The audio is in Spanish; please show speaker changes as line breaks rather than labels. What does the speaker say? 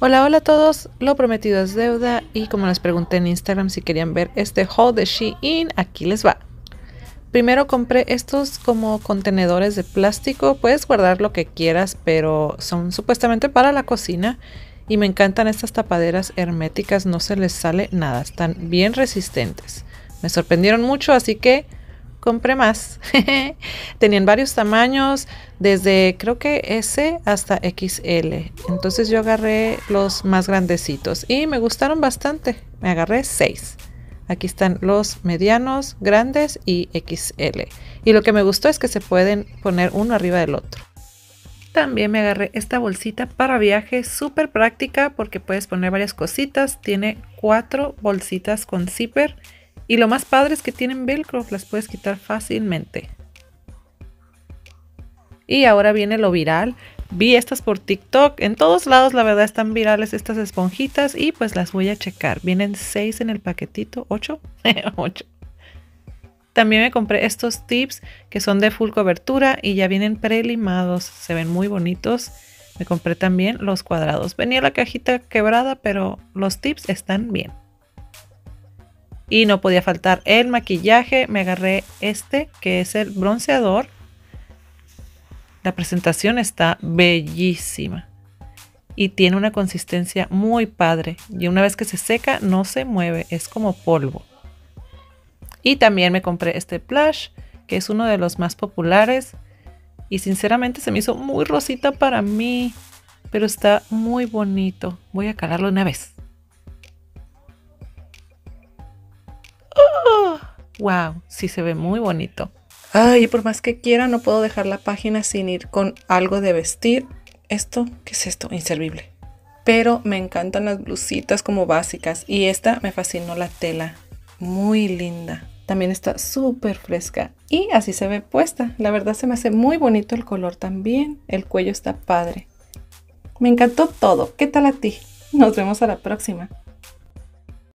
Hola, hola a todos, lo prometido es deuda y como les pregunté en Instagram si querían ver este haul de Shein, aquí les va. Primero compré estos como contenedores de plástico, puedes guardar lo que quieras, pero son supuestamente para la cocina y me encantan estas tapaderas herméticas, no se les sale nada, están bien resistentes. Me sorprendieron mucho, así que compré más. Tenían varios tamaños, desde creo que S hasta XL. Entonces yo agarré los más grandecitos y me gustaron bastante. Me agarré 6. Aquí están los medianos, grandes y XL. Y lo que me gustó es que se pueden poner uno arriba del otro. También me agarré esta bolsita para viaje, súper práctica porque puedes poner varias cositas. Tiene cuatro bolsitas con zipper y lo más padre es que tienen velcro, las puedes quitar fácilmente. Y ahora viene lo viral. Vi estas por TikTok. En todos lados la verdad están virales estas esponjitas y pues las voy a checar. Vienen 6 en el paquetito. ¿8? 8. También me compré estos tips que son de full cobertura y ya vienen prelimados. Se ven muy bonitos. Me compré también los cuadrados. Venía la cajita quebrada, pero los tips están bien. Y no podía faltar el maquillaje. Me agarré este que es el bronceador. La presentación está bellísima. Y tiene una consistencia muy padre. Y una vez que se seca no se mueve. Es como polvo. Y también me compré este blush. Que es uno de los más populares. Y sinceramente se me hizo muy rosita para mí. Pero está muy bonito. Voy a calarlo una vez. Wow, sí se ve muy bonito. Ay, por más que quiera, no puedo dejar la página sin ir con algo de vestir. Esto, ¿qué es esto? Inservible. Pero me encantan las blusitas como básicas. Y esta me fascinó la tela. Muy linda. También está súper fresca. Y así se ve puesta. La verdad se me hace muy bonito el color también. El cuello está padre. Me encantó todo. ¿Qué tal a ti? Nos vemos a la próxima.